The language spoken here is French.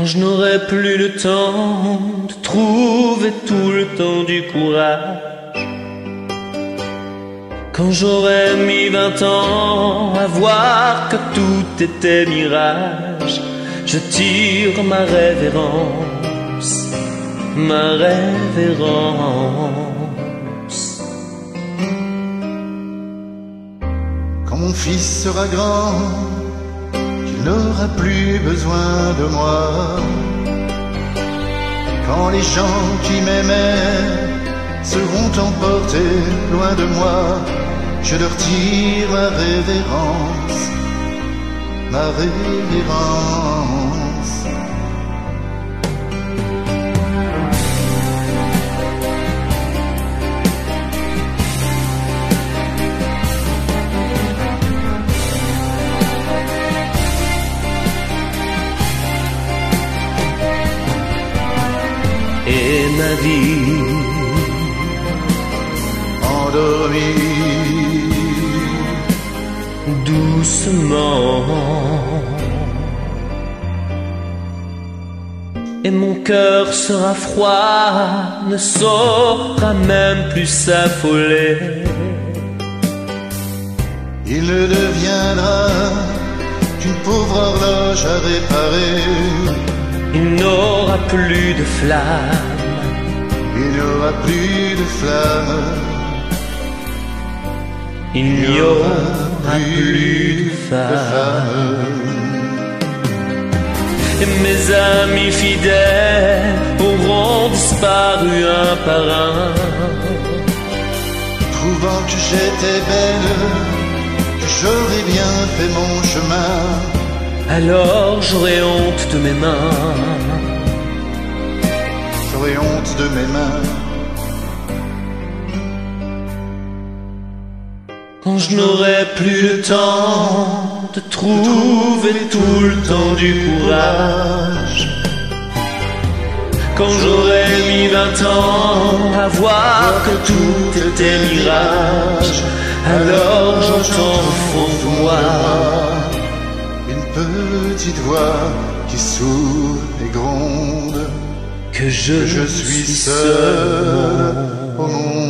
Quand je n'aurai plus le temps de trouver tout le temps du courage. Quand j'aurai mis vingt ans à voir que tout était mirage, je tire ma révérence, ma révérence. Quand mon fils sera grand, n'aura plus besoin de moi. Quand les gens qui m'aimaient seront emportés loin de moi, je leur tire ma révérence, ma révérence. Et ma vie Endormi, doucement. Et mon cœur sera froid, ne saura même plus s'affoler. il deviendra qu'une pauvre horloge à réparer. Il n'aura plus de flamme, Il n'y aura plus de flamme, il n'y aura plus de femme. Et mes amis fidèles auront disparu un par un. Trouvant que j'étais belle, que j'aurais bien fait mon chemin. Alors j'aurai honte de mes mains. J'aurais honte de mes mains. Quand je n'aurai plus le temps de trouver tout le temps du courage. Quand j'aurai mis vingt ans à voir que tout était mirage, alors j'entends au fond de moi petite voix qui souffle et gronde. que je, Je suis seul au monde.